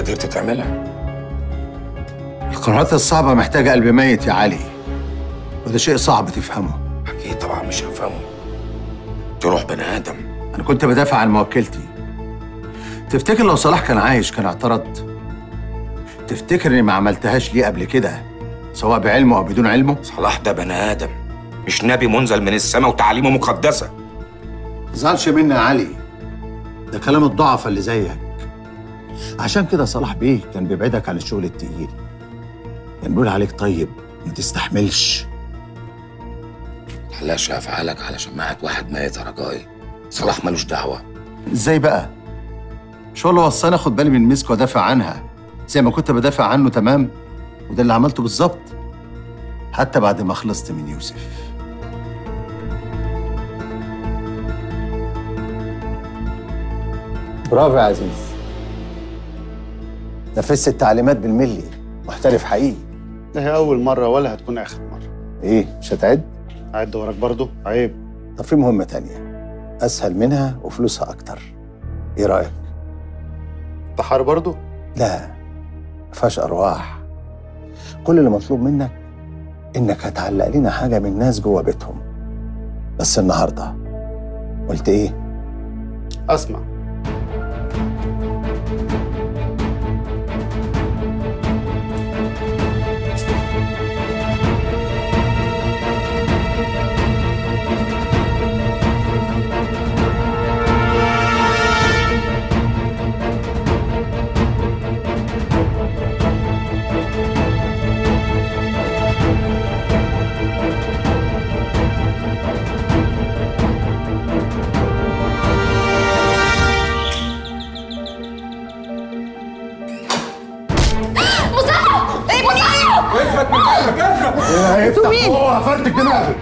وقدرت تعملها. القرارات الصعبة محتاجة قلب ميت يا علي. وده شيء صعب تفهمه. أكيد طبعا مش هفهمه. تروح بني آدم. أنا كنت بدافع عن موكلتي تفتكر لو صلاح كان عايش كان اعترض؟ تفتكر إني ما عملتهاش ليه قبل كده؟ سواء بعلمه أو بدون علمه؟ صلاح ده بني آدم. مش نبي منزل من السماء وتعاليمه مقدسة. تزعلش مني يا علي. ده كلام الضعفاء اللي زيك. عشان كده صلاح بيه كان بيبعدك عن الشغل التقيل. كان بيقول عليك طيب ما تستحملش. تحلاش أفعالك علشان معك واحد ميت يا رجائي صلاح ملوش دعوة. إزاي بقى؟ مش هو اللي وصاني اخد بالي من مسك وادافع عنها؟ زي ما كنت بدافع عنه تمام؟ وده اللي عملته بالظبط. حتى بعد ما خلصت من يوسف. برافو يا عزيز. نفذت التعليمات بالملي. محترف حقيقي. ده هي أول مرة ولا هتكون آخر مرة. إيه مش هتعد؟ عد وراك برضه عيب. طب في مهمة تانية. أسهل منها وفلوسها أكتر. إيه رأيك؟ انتحار برضه لا. مفيهاش أرواح. كل اللي مطلوب منك إنك هتعلق لنا حاجة من ناس جوه بيتهم. بس النهاردة. قلت إيه؟ أسمع. إيه هيفتح مين؟ هو هفرتك دماغك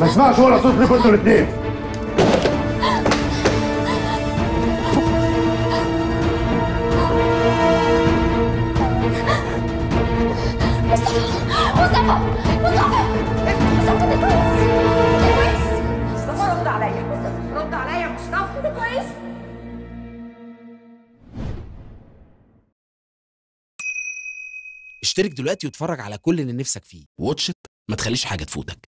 ما اسمعش ولا صوت ليكوا أنتوا الاثنين. مصطفى مصطفى مصطفى ده كويس ده كويس مصطفى رد عليا مصطفى رد عليا يا مصطفى. ده كويس اشترك دلوقتي واتفرج على كل اللي نفسك فيه. واتش إت، ما تخليش حاجة تفوتك.